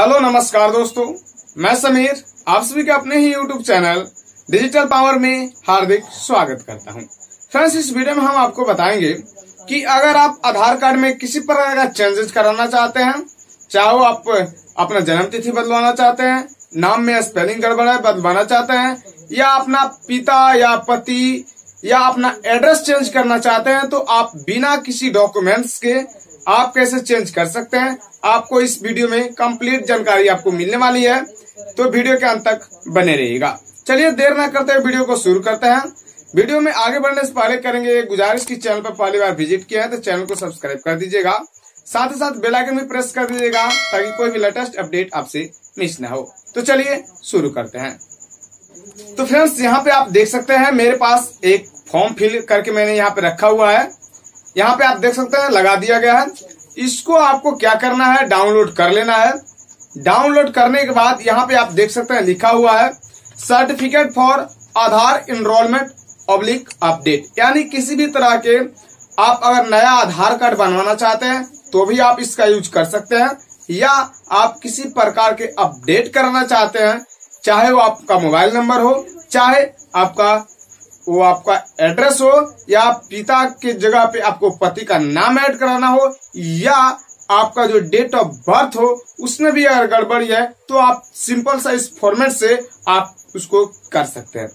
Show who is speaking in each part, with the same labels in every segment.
Speaker 1: Hello, नमस्कार दोस्तों मैं समीर, आप सभी के अपने ही यूट्यूब चैनल डिजिटल पावर में हार्दिक स्वागत करता हूँ। फ्रेंड्स, इस वीडियो में हम आपको बताएँगे कि अगर आप आधार कार्ड में किसी प्रकार का चेंजेस कराना चाहते हैं, चाहे आप अपना जन्म तिथि बदलवाना चाहते हैं, नाम में स्पेलिंग गड़बड़ है, बदलवाना चाहते हैं, या अपना पिता या पति या अपना एड्रेस चेंज करना चाहते हैं तो आप बिना किसी डॉक्यूमेंट्स के आप कैसे चेंज कर सकते हैं, आपको इस वीडियो में कंप्लीट जानकारी आपको मिलने वाली है तो वीडियो के अंत तक बने रहिएगा। चलिए देर न करते हुए वीडियो को शुरू करते हैं। वीडियो में आगे बढ़ने से पहले करेंगे गुजारिश की चैनल पर पहली बार विज़िट किया है तो चैनल को सब्सक्राइब कर दीजिएगा। साथ ही साथ बेल आइकन भी प्रेस कर दीजिएगा, ताकि कोई भी लेटेस्ट अपडेट आपसे मिस न हो। तो चलिए शुरू करते हैं। तो फ्रेंड्स यहाँ पे आप देख सकते हैं, मेरे पास एक फॉर्म फिल करके मैंने यहाँ पे रखा हुआ है। यहाँ पे आप देख सकते हैं, लगा दिया गया है। इसको आपको क्या करना है? डाउनलोड कर लेना है। डाउनलोड करने के बाद यहाँ पे आप देख सकते हैं, लिखा हुआ है certificate for Aadhaar enrolment public update यानी किसी भी तरह के आप अगर नया आधार कार्ड बनवाना चाहते हैं तो भी आप इसका यूज़ कर सकते हैं। या आप किसी प्रकार के अपडेट करना चाहते हैं, चाहे वो आपका मोबाइल नंबर हो, चाहे आपका वो आपका एड्रेस हो या पिता के जगह पे आपको पति का नाम ऐड कराना हो या आपका जो डेट ऑफ़ बर्थ हो, उसमें भी अगर गड़बड़ी है तो आप सिंपल सा इस फॉर्मेट से आप उसको कर सकते हैं।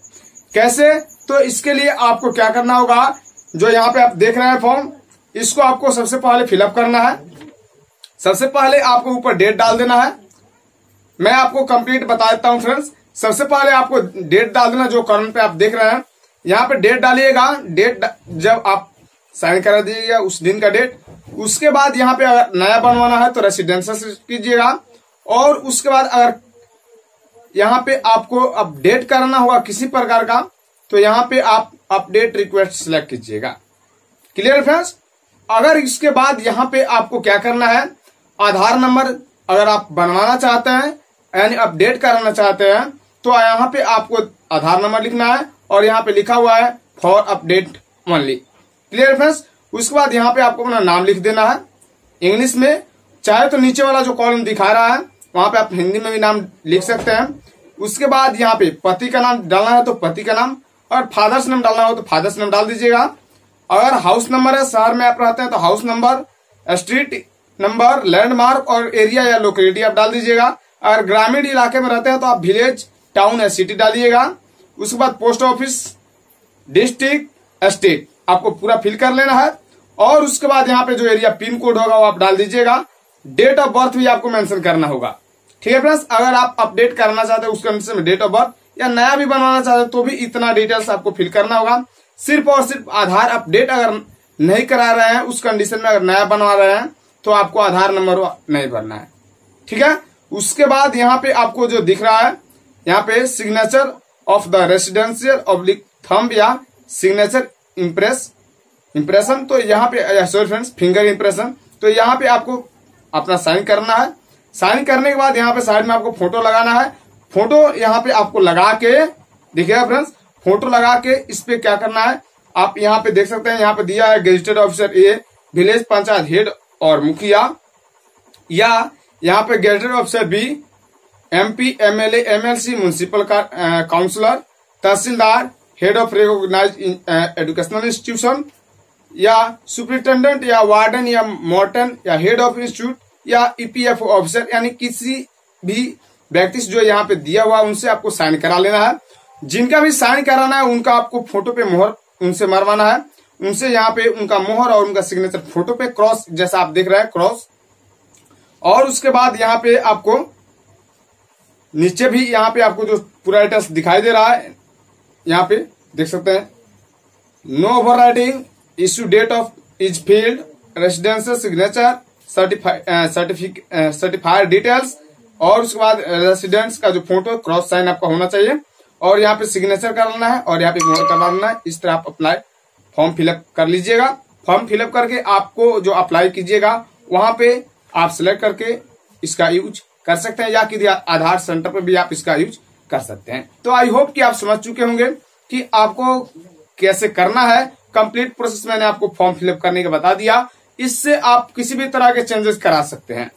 Speaker 1: कैसे? तो इसके लिए आपको क्या करना होगा, जो यहाँ पे आप देख रहे हैं फॉर्म इसको आपको सबसे पहले फिलअप करना है। सबसे पहले आपको ऊपर डेट डाल देना है। मैं आपको कंप्लीट बता देता हूँ फ्रेंड्स सबसे पहले आपको डेट डाल देना, जो कॉर्नर पे आप देख रहे हैं। यहाँ पे डेट डालिएगा। डेट जब आप साइन करा दीजिएगा उस दिन का डेट उसके बाद यहाँ पे अगर नया बनवाना है तो रेसिडेंशियल कीजिएगा। और उसके बाद अगर यहाँ पे आपको अपडेट करना होगा किसी प्रकार का तो यहाँ पे आप अपडेट रिक्वेस्ट सिलेक्ट कीजिएगा। क्लियर फ्रेंड्स अगर इसके बाद यहाँ पे आपको क्या करना है? आधार नंबर अगर आप बनवाना चाहते हैं, यानी अपडेट कराना चाहते हैं तो यहाँ पे आपको आधार नंबर लिखना है। और यहाँ पे लिखा हुआ है for update only clear friends उसके बाद यहाँ पे आपको अपना नाम लिख देना है। इंग्लिश में, चाहे तो नीचे वाला जो कॉलम दिखा रहा है, वहाँ पे आप हिंदी में भी नाम लिख सकते हैं। उसके बाद यहाँ पे पति का नाम डालना है तो पति का नाम, और फादर्स नेम डालना हो तो फादर्स नेम डाल दीजिएगा। अगर हाउस नंबर है, शहर में आप रहते हैं तो house number street number landmark और एरिया या लोकेलिटी आप डाल दीजिएगा। अगर ग्रामीण इलाके में रहते हैं तो आप विलेज टाउन या सिटी डालिएगा। उसके बाद पोस्ट ऑफ़िस, डिस्ट्रिक्ट, स्टेट। आपको पूरा फिल कर लेना है। और उसके बाद यहाँ पे जो एरिया पिन कोड होगा वो आप डाल दीजिएगा। डेट ऑफ़ बर्थ भी आपको मेंशन करना होगा। ठीक है फ्रेंड्स अगर आप अपडेट करना चाहते हैं उस कंडीशन में डेट ऑफ़ बर्थ या नया भी बनवाना चाहते हैं तो भी इतना डिटेल्स आपको फिल करना होगा। सिर्फ़ और सिर्फ़ आधार अपडेट अगर नहीं करा रहे हैं, उस कंडीशन में अगर नया बनवा रहे हैं तो आपको आधार नंबर नहीं भरना है। ठीक है? उसके बाद यहाँ पे आपको जो दिख रहा है, यहाँ पे signature of the residential oblique thumb या सिग्नेचर इम्प्रेस इम्प्रेशन तो यहाँ पे सॉरी फ्रेंड्स फिंगर इम्प्रेशन तो यहाँ पे आपको अपना साइन करना है। साइन करने के बाद यहाँ पे साइड में आपको फ़ोटो लगाना है। फ़ोटो यहाँ पे आपको लगा के देखिएगा फ्रेंड्स फ़ोटो लगा के इस पे क्या करना है? आप यहाँ पे देख सकते हैं, यहाँ पे दिया है gazetted officer A village panchayat head और मुखिया। या यहाँ पे gazetted officer B MP MLA MLC municipal councillor tehsildar head of recognise educational institution या सुप्रिंटेंडेंट या वार्डन या मॉर्टन या हेड ऑफ़ इंस्टीट्यूट या ईपीएफ ऑफिसर यानी किसी भी व्यक्ति जो यहाँ पे दिया हुआ उनसे आपको साइन करा लेना है। जिनका भी साइन कराना है, उनका आपको फ़ोटो पे मोहर उनसे मरवाना है। उनसे यहाँ पे उनका मोहर और उनका सिग्नेचर फ़ोटो पे क्रॉस जैसा आप देख रहे हैं क्रॉस और उसके बाद यहाँ पे आपको नीचे भी यहाँ पे आपको जो पूरा एड्रेस दिखाई दे रहा है, यहाँ पे देख सकते हैं। No overwriting issue date of is field residential signature certified details और उसके बाद रेसिडेंट्स का जो फ़ोटो क्रॉस साइन आपका होना चाहिए। और यहाँ पे सिग्नेचर करना है और यहाँ पे करवाना है। इस तरह आप अप्लाई फॉर्म फिलअप कर लीजिएगा। फॉर्म फिलअप करके आपको जो अप्लाई कीजिएगा, वहाँ पे आप सिलेक्ट करके इसका यूज़ कर सकते हैं या किसी आधार सेंटर पे भी आप इसका यूज़ कर सकते हैं। तो आई होप कि आप समझ चुके होंगे कि आपको कैसे करना है। कंप्लीट प्रोसेस मैंने आपको फॉर्म फिलअप करने का बता दिया। इससे आप किसी भी तरह के चेंजेस करा सकते हैं।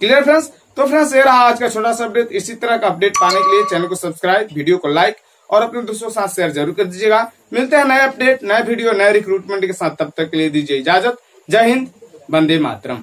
Speaker 1: क्लियर फ्रेंड्स तो फ्रेंड्स ये रहा आज का छोटा सा अपडेट इसी तरह का अपडेट पाने के लिए चैनल को सब्सक्राइब वीडियो को लाइक और अपने दोस्तों के साथ शेयर ज़रूर कर दीजिएगा। मिलते हैं नए अपडेट नए वीडियो नए रिक्रूटमेंट के साथ। तब तक के लिए दीजिए इजाज़त। जय हिंद, वंदे मातरम।